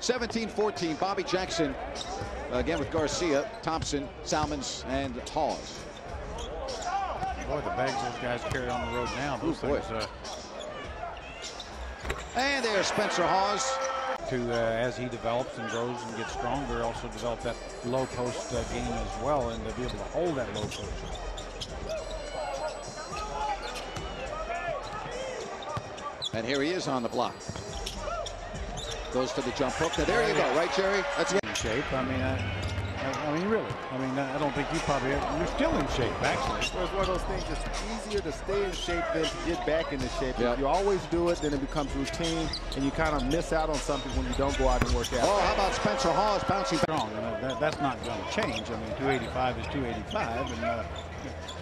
17-14, Bobby Jackson again with Garcia, Thompson, Salmons, and Hawes. Boy, the bags those guys carry on the road now. Those Ooh, things, uh, And there's Spencer Hawes. to uh, as he develops and grows and gets stronger, also develop that low post uh, game as well, and to be able to hold that low post. And here he is on the block. Goes to the jump hook. Now, there you go, right, Jerry? That's in shape. I mean, I, I, I mean, really. I mean, I don't think you probably you're still in shape, actually. So it's one of those things. It's easier to stay in shape than to get back into shape. Yep. If you always do it, then it becomes routine, and you kind of miss out on something when you don't go out and work out. Oh, how about Spencer Hawes bouncing back? Strong, and that, that's not going to change. I mean, 285 is 285, and uh,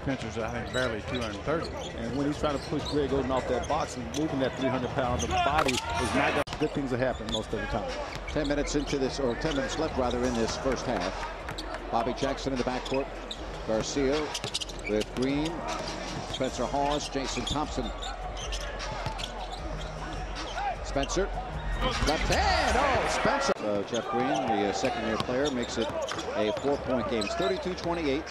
Spencer's I think barely 230. And when he's trying to push Greg Oden off that box and moving that 300 pound of body is not going good things are happen most of the time. 10 minutes into this, or 10 minutes left rather in this first half. Bobby Jackson in the backcourt. Garcia with Green. Spencer Hawes, Jason Thompson. Spencer. Left hand. Oh, Spencer. Uh, Jeff Green, the uh, second-year player, makes it a four-point game. It's 32-28.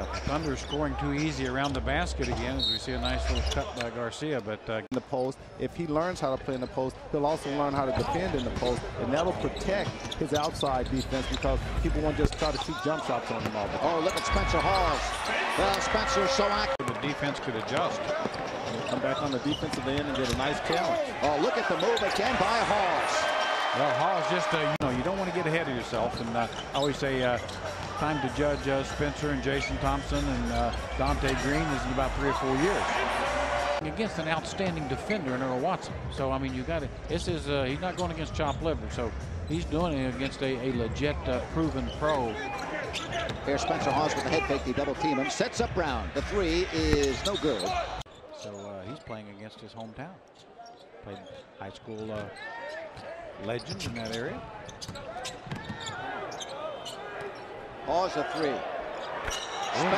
Yeah, Thunder scoring too easy around the basket again, as we see a nice little cut by Garcia, but uh, In the post, if he learns how to play in the post, he'll also learn how to defend in the post, and that'll protect his outside defense because people won't just try to shoot jump shots on him all the time. Oh, look at Spencer Hawes. Well, Spencer's so active. the defense could adjust. Come back on the defensive end and get a nice challenge. Oh, look at the move again by Hawes. Well, Hawes just, uh, you know, you don't want to get ahead of yourself. And uh, I always say uh, time to judge uh, Spencer and Jason Thompson and uh, Donté Greene is in about three or four years. Against an outstanding defender in Earl Watson. So, I mean, you got to, this is, uh, he's not going against chopped liver. So he's doing it against a, a legit, uh, proven pro. Here's Spencer Hawes with the head fake. They double team him. Sets up Brown. The three is no good. So uh, he's playing against his hometown. Played high school uh, legend in that area. Hawes a three. Oh.